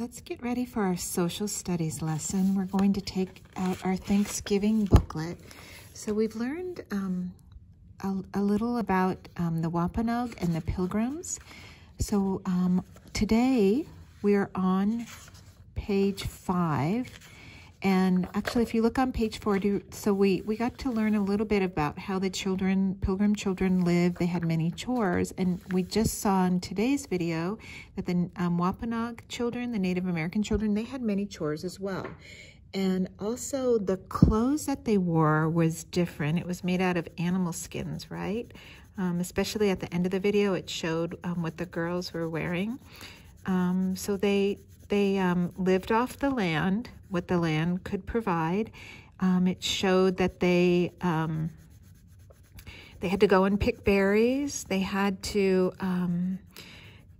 let's get ready for our social studies lesson. We're going to take out our Thanksgiving booklet. So we've learned um, a, a, little about um, the Wampanoag and the Pilgrims. So um, today we are on page five and actually, if you look on page 40, so we, we got to learn a little bit about how the children, pilgrim children live. They had many chores. And we just saw in today's video that the um, Wampanoag children, the Native American children, they had many chores as well. And also the clothes that they wore was different. It was made out of animal skins, right? Um, especially at the end of the video, it showed um, what the girls were wearing. Um, so they they um, lived off the land, what the land could provide. Um, it showed that they um, they had to go and pick berries. They had to um,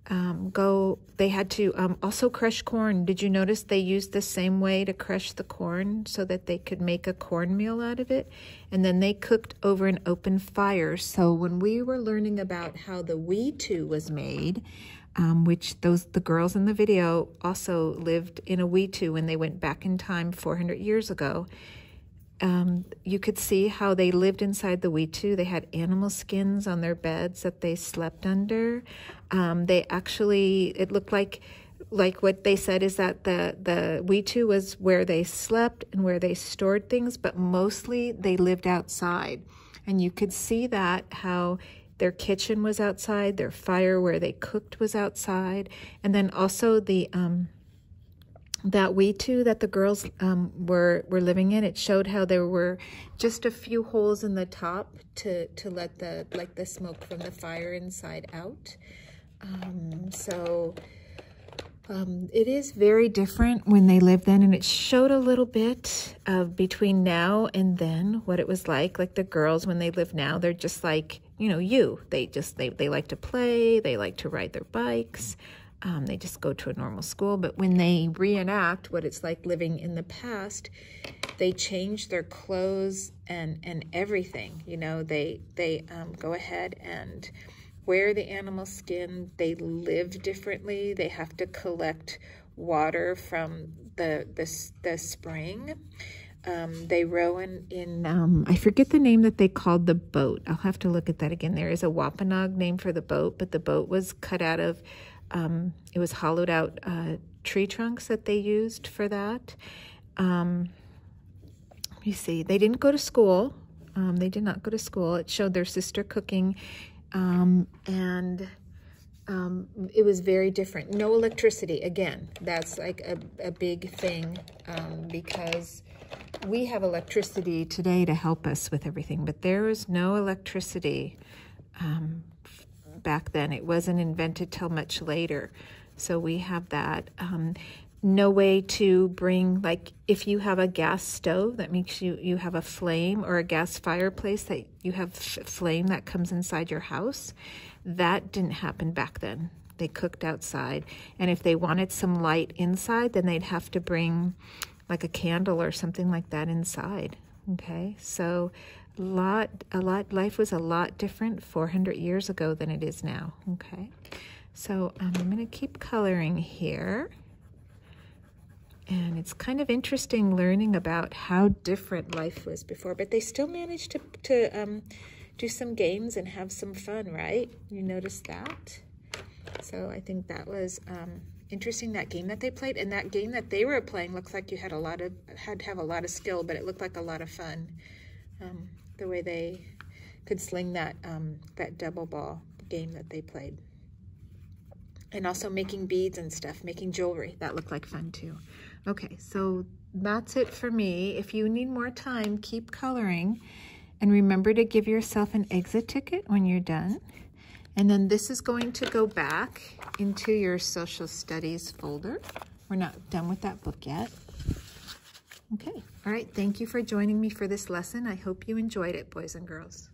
um, go. They had to also crush corn. Did you notice they used the same way to crush the corn so that they could make a cornmeal out of it? And then they cooked over an open fire. So when we were learning about how the wetu was made, um, which those the girls in the video also lived in a wetu when they went back in time 400 years ago. Um, you could see how they lived inside the wetu. They had animal skins on their beds that they slept under. Um, they actually, it looked like, like what they said is that the the wetu was where they slept and where they stored things, but mostly they lived outside, and you could see that how their kitchen was outside, their fire where they cooked was outside, and then also the um, that wetu that the girls um, were were living in. It showed how there were just a few holes in the top to to let the like the smoke from the fire inside out. Um, so. Um, it is very different when they lived then, and it showed a little bit of between now and then what it was like. Like the girls, when they live now, they're just like you know, you. They just, they, they like to play, they like to ride their bikes, um, they just go to a normal school. But when they reenact what it's like living in the past, they change their clothes and, and everything. You know, they, they um, go ahead and wear the animal skin. They live differently. They have to collect water from the, the, the spring. Um, they row in, in um, I forget the name that they called the boat. I'll have to look at that again. There is a Wampanoag name for the boat, but the boat was cut out of, um, it was hollowed out uh, tree trunks that they used for that. Um, let me see. They didn't go to school. Um, they did not go to school. It showed their sister cooking, um, and um, it was very different. No electricity. Again, that's like a, a big thing um, because we have electricity today to help us with everything, but there was no electricity um, back then. It wasn't invented till much later. So we have that. Um, no way to bring, like, if you have a gas stove that makes you, you have a flame or a gas fireplace that you have flame that comes inside your house, that didn't happen back then. They cooked outside. And if they wanted some light inside, then they'd have to bring like a candle or something like that inside. Okay, so a lot, a lot, life was a lot different 400 years ago than it is now. Okay, so um, I'm going to keep coloring here. And it's kind of interesting learning about how different life was before, but they still managed to, to um, do some games and have some fun, right? You notice that? So I think that was um, interesting that game that they played and that game that they were playing looks like you had a lot of had to have a lot of skill but it looked like a lot of fun um, the way they could sling that um, that double ball game that they played and also making beads and stuff making jewelry that looked like fun too okay so that's it for me if you need more time keep coloring and remember to give yourself an exit ticket when you're done and then this is going to go back into your social studies folder. We're not done with that book yet. Okay, all right, thank you for joining me for this lesson. I hope you enjoyed it, boys and girls.